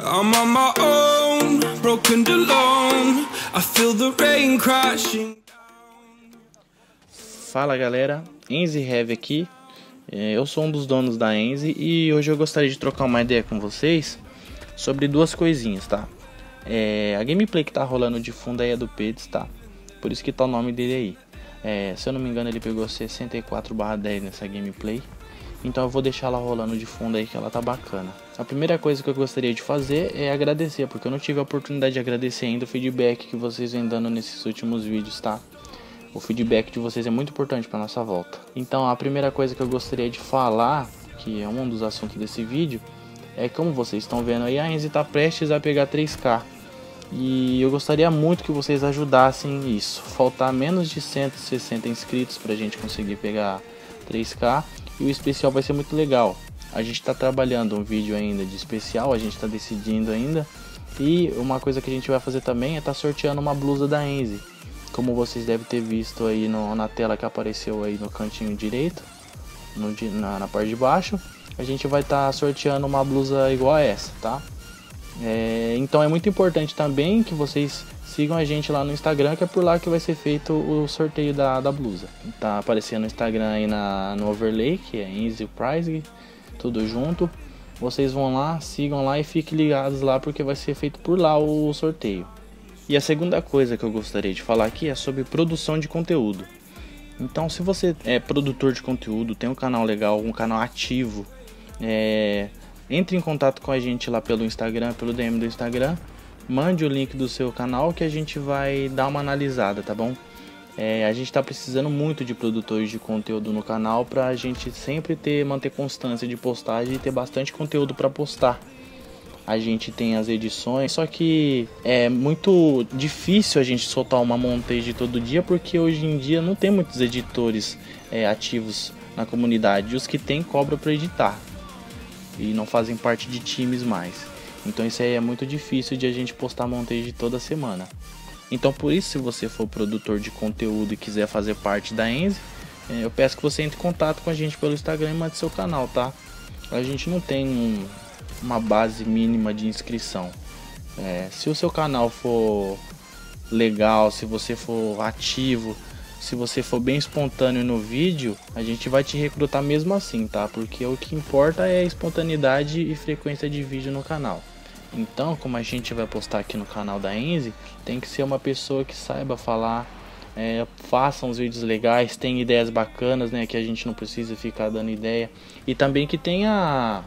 I'm on my own, broken alone. I feel the rain crashing. Fala galera, Enzi Heavy aqui. É, eu sou um dos donos da Enzi e hoje eu gostaria de trocar uma ideia com vocês sobre duas coisinhas, tá? É, a gameplay que tá rolando de fundo aí é do Peds, tá? Por isso que tá o nome dele aí. É, se eu não me engano ele pegou 64/10 nessa gameplay. Então eu vou deixar ela rolando de fundo aí que ela tá bacana. A primeira coisa que eu gostaria de fazer é agradecer, porque eu não tive a oportunidade de agradecer ainda o feedback que vocês vêm dando nesses últimos vídeos, tá? O feedback de vocês é muito importante para nossa volta. Então a primeira coisa que eu gostaria de falar, que é um dos assuntos desse vídeo, é como vocês estão vendo aí, a Enzi está prestes a pegar 3K. E eu gostaria muito que vocês ajudassem isso. Faltar menos de 160 inscritos para a gente conseguir pegar 3K. E o especial vai ser muito legal. A gente está trabalhando um vídeo ainda de especial, a gente está decidindo ainda. E uma coisa que a gente vai fazer também é estar tá sorteando uma blusa da Enzy. Como vocês devem ter visto aí no, na tela que apareceu aí no cantinho direito, no, na, na parte de baixo. A gente vai estar tá sorteando uma blusa igual a essa, tá? É, então é muito importante também que vocês sigam a gente lá no Instagram, que é por lá que vai ser feito o sorteio da, da blusa. Tá aparecendo no Instagram aí na, no overlay, que é Easy Price, tudo junto. Vocês vão lá, sigam lá e fiquem ligados lá, porque vai ser feito por lá o sorteio. E a segunda coisa que eu gostaria de falar aqui é sobre produção de conteúdo. Então, se você é produtor de conteúdo, tem um canal legal, um canal ativo, é, entre em contato com a gente lá pelo Instagram, pelo DM do Instagram mande o link do seu canal que a gente vai dar uma analisada, tá bom? É, a gente está precisando muito de produtores de conteúdo no canal para a gente sempre ter manter constância de postagem e ter bastante conteúdo para postar. A gente tem as edições, só que é muito difícil a gente soltar uma montagem todo dia porque hoje em dia não tem muitos editores é, ativos na comunidade. Os que tem cobram para editar e não fazem parte de times mais. Então isso aí é muito difícil de a gente postar montage toda semana. Então por isso, se você for produtor de conteúdo e quiser fazer parte da Enze, é, eu peço que você entre em contato com a gente pelo Instagram e mande seu canal, tá? A gente não tem um, uma base mínima de inscrição. É, se o seu canal for legal, se você for ativo, se você for bem espontâneo no vídeo, a gente vai te recrutar mesmo assim, tá? Porque o que importa é espontaneidade e frequência de vídeo no canal. Então, como a gente vai postar aqui no canal da Enzy, tem que ser uma pessoa que saiba falar, é, faça uns vídeos legais, tem ideias bacanas, né? Que a gente não precisa ficar dando ideia. E também que tenha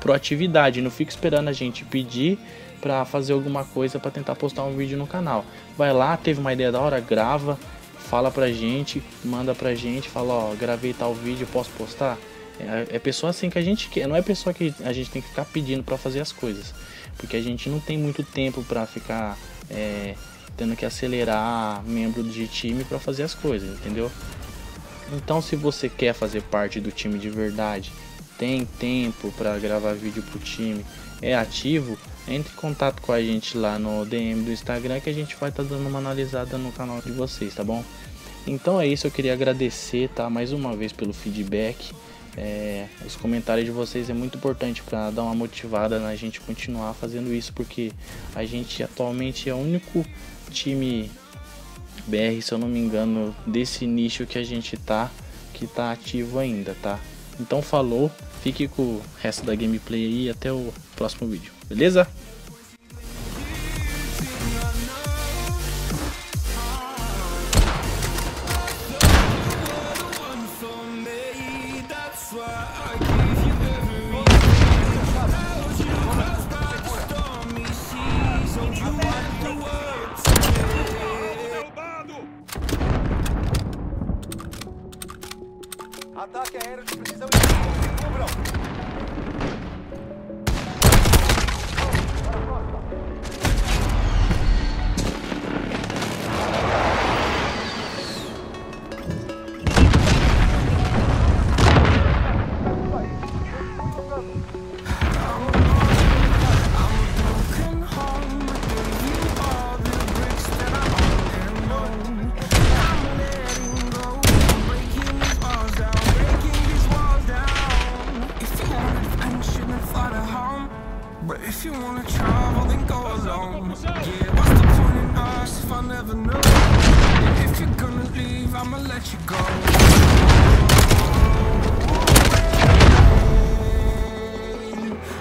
proatividade, não fique esperando a gente pedir para fazer alguma coisa para tentar postar um vídeo no canal. Vai lá, teve uma ideia da hora, grava, fala pra gente, manda pra gente, fala, ó, gravei tal vídeo, posso postar? É, é pessoa assim que a gente quer, não é pessoa que a gente tem que ficar pedindo para fazer as coisas, porque a gente não tem muito tempo para ficar é, tendo que acelerar membro de time para fazer as coisas, entendeu? Então, se você quer fazer parte do time de verdade, tem tempo para gravar vídeo pro time, é ativo, entre em contato com a gente lá no DM do Instagram que a gente vai estar tá dando uma analisada no canal de vocês, tá bom? Então é isso, eu queria agradecer, tá? Mais uma vez pelo feedback. É, os comentários de vocês é muito importante para dar uma motivada na gente continuar fazendo isso, porque a gente atualmente é o único time BR, se eu não me engano, desse nicho que a gente tá, que tá ativo ainda, tá? Então falou, fique com o resto da gameplay aí até o próximo vídeo, beleza? Ataque aéreo de precisão never know? If you're gonna leave, I'ma let you go.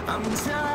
I'm tired.